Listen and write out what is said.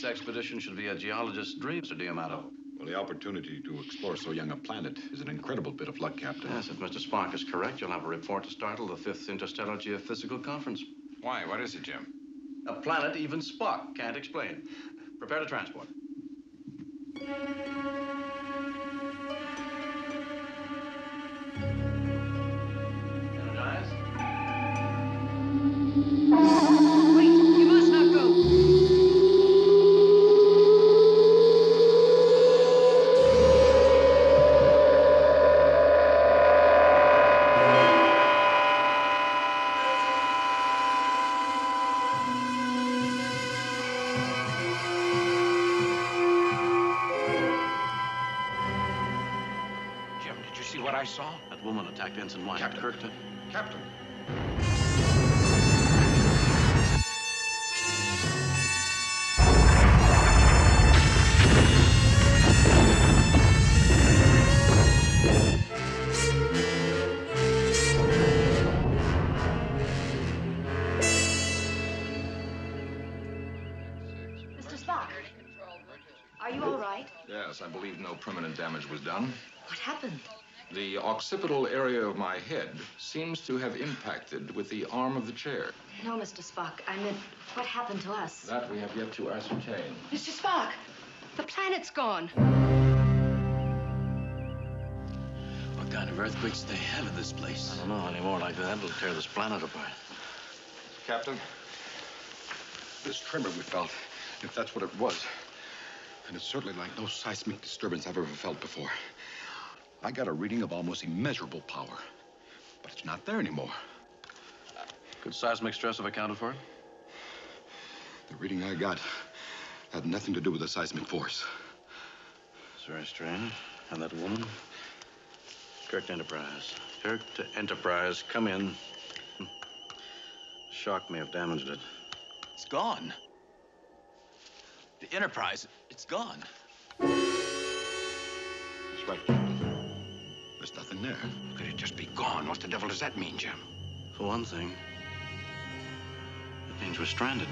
This expedition should be a geologist's dream, Sir D'Amato. Well, the opportunity to explore so young a planet is an incredible bit of luck, Captain. Yes, if Mr. Spock is correct, you'll have a report to startle the Fifth Interstellar Geophysical Conference. Why? What is it, Jim? A planet even Spock can't explain. Prepare to transport. Jim, see what I saw? That woman attacked Ensign Wyatt. Captain. Kirkton. Captain. Mr. Spock, are you all right? Yes, I believe no permanent damage was done. What happened? The occipital area of my head seems to have impacted with the arm of the chair. No, Mr. Spock. I meant, what happened to us? That we have yet to ascertain. Mr. Spock, the planet's gone. What kind of earthquakes do they have in this place? I don't know, any more like that, it'll tear this planet apart. Captain, this tremor we felt, if that's what it was, and it's certainly like no seismic disturbance I've ever felt before. I got a reading of almost immeasurable power, but it's not there anymore. Could seismic stress have accounted for it? The reading I got had nothing to do with the seismic force. It's very strange. And that woman? Kirk to Enterprise. Kirk to Enterprise. Come in. Hmm. Shock may have damaged it. It's gone. The Enterprise, it's gone. That's right, Captain. There's nothing there. Could it just be gone? What the devil does that mean, Jim? For one thing, it means we're stranded.